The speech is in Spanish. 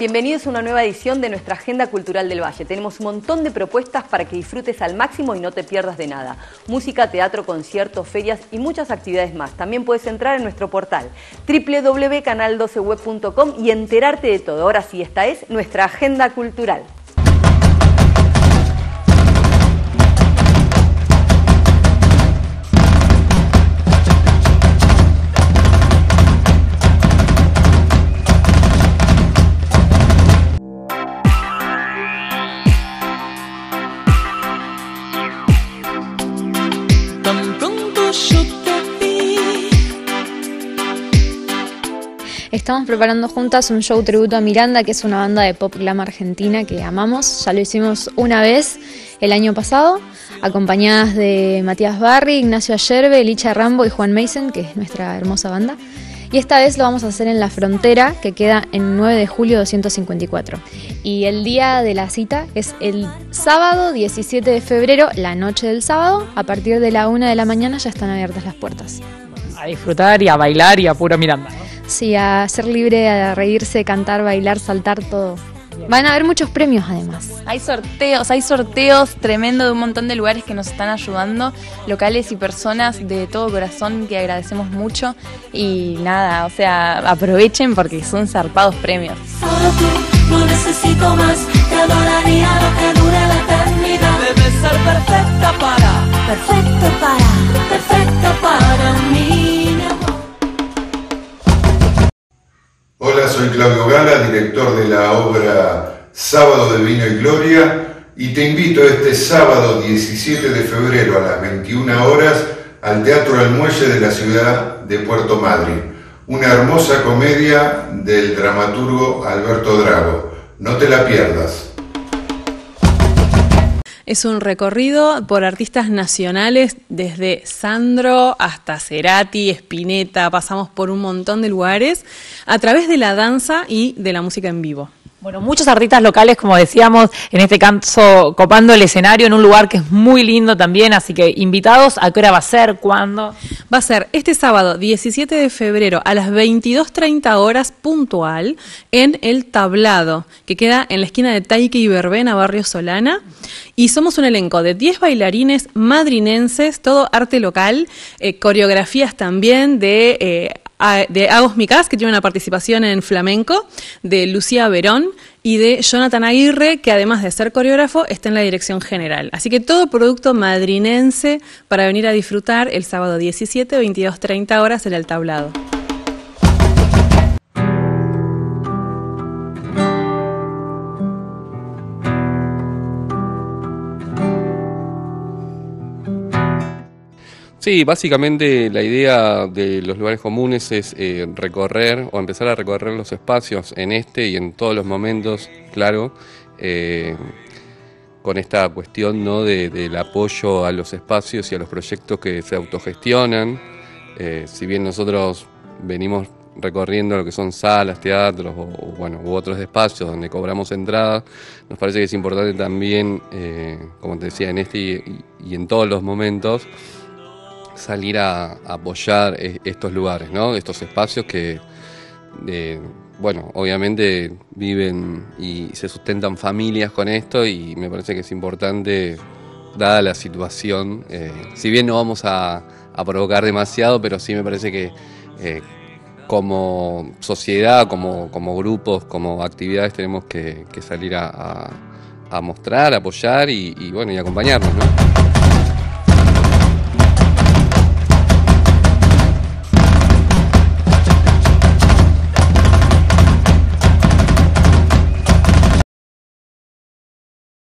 Bienvenidos a una nueva edición de nuestra Agenda Cultural del Valle. Tenemos un montón de propuestas para que disfrutes al máximo y no te pierdas de nada. Música, teatro, conciertos, ferias y muchas actividades más. También puedes entrar en nuestro portal www.canal12web.com y enterarte de todo. Ahora sí, esta es nuestra Agenda Cultural. Estamos preparando juntas un show tributo a Miranda, que es una banda de pop glam argentina que amamos. Ya lo hicimos una vez el año pasado, acompañadas de Matías Barri, Ignacio Ayerbe, Licha Rambo y Juan Mason, que es nuestra hermosa banda. Y esta vez lo vamos a hacer en La Frontera, que queda en 9 de julio 254. Y el día de la cita es el sábado 17 de febrero, la noche del sábado. A partir de la 1 de la mañana ya están abiertas las puertas. A disfrutar y a bailar y a pura Miranda. Sí, a ser libre, a reírse, cantar, bailar, saltar, todo. Van a haber muchos premios además. Hay sorteos, hay sorteos tremendo de un montón de lugares que nos están ayudando, locales y personas de todo corazón que agradecemos mucho. Y nada, o sea, aprovechen porque son zarpados premios. no necesito más, te adoraría lo que dure la eternidad. Debes ser perfecta para, perfecto soy Claudio Gala, director de la obra Sábado de Vino y Gloria, y te invito este sábado 17 de febrero a las 21 horas al Teatro del Muelle de la ciudad de Puerto Madryn. Una hermosa comedia del dramaturgo Alberto Drago. No te la pierdas. Es un recorrido por artistas nacionales, desde Sandro hasta Cerati, Spinetta, pasamos por un montón de lugares, a través de la danza y de la música en vivo. Bueno, muchos artistas locales, como decíamos, en este caso copando el escenario en un lugar que es muy lindo también, así que invitados, ¿a qué hora va a ser? ¿Cuándo? Va a ser este sábado 17 de febrero a las 22.30 horas puntual en El Tablado, que queda en la esquina de Taike y Verbena, Barrio Solana. Y somos un elenco de 10 bailarines madrinenses, todo arte local, eh, coreografías también de... Eh, de Agos Micas, que tiene una participación en flamenco, de Lucía Verón y de Jonathan Aguirre, que además de ser coreógrafo, está en la dirección general. Así que todo producto madrinense para venir a disfrutar el sábado 17, 22, 30 horas en el tablado. Sí, básicamente la idea de los lugares comunes es eh, recorrer o empezar a recorrer los espacios en este y en todos los momentos, claro, eh, con esta cuestión ¿no? del apoyo a los espacios y a los proyectos que se autogestionan. Eh, si bien nosotros venimos recorriendo lo que son salas, teatros o, bueno, u otros espacios donde cobramos entrada, nos parece que es importante también, como te decía, en este y en todos los momentos, salir a, apoyar e, estos lugares, ¿no? estos espacios que, bueno, obviamente viven y se sustentan familias con esto y me parece que es importante, dada la situación, eh, si bien no vamos a, provocar demasiado, pero sí me parece que eh, como sociedad, como, como, grupos, como actividades tenemos que, salir a, mostrar, apoyar y, y, bueno, y acompañarnos, ¿no?